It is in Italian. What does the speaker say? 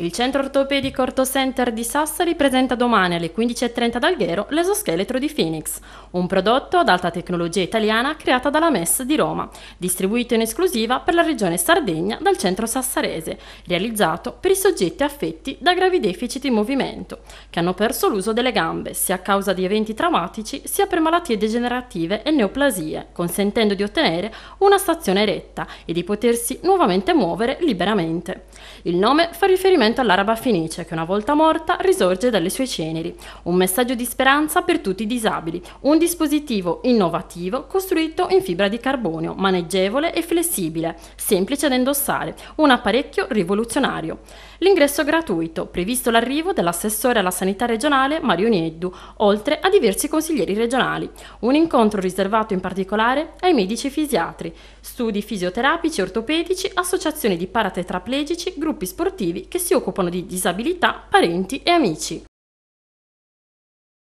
Il centro ortopedico Ortocenter di Sassari presenta domani alle 15.30 ad Alghero l'esoscheletro di Phoenix, un prodotto ad alta tecnologia italiana creata dalla MES di Roma, distribuito in esclusiva per la regione Sardegna dal centro sassarese, realizzato per i soggetti affetti da gravi deficit in movimento, che hanno perso l'uso delle gambe sia a causa di eventi traumatici sia per malattie degenerative e neoplasie, consentendo di ottenere una stazione eretta e di potersi nuovamente muovere liberamente. Il nome fa riferimento riferimento all'araba fenice che una volta morta risorge dalle sue ceneri. Un messaggio di speranza per tutti i disabili, un dispositivo innovativo costruito in fibra di carbonio, maneggevole e flessibile, semplice da indossare, un apparecchio rivoluzionario. L'ingresso gratuito, previsto l'arrivo dell'assessore alla sanità regionale Mario Nieddu, oltre a diversi consiglieri regionali. Un incontro riservato in particolare ai medici fisiatri, studi fisioterapici, ortopedici, associazioni di paratetraplegici, gruppi sportivi che si occupano di disabilità, parenti e amici.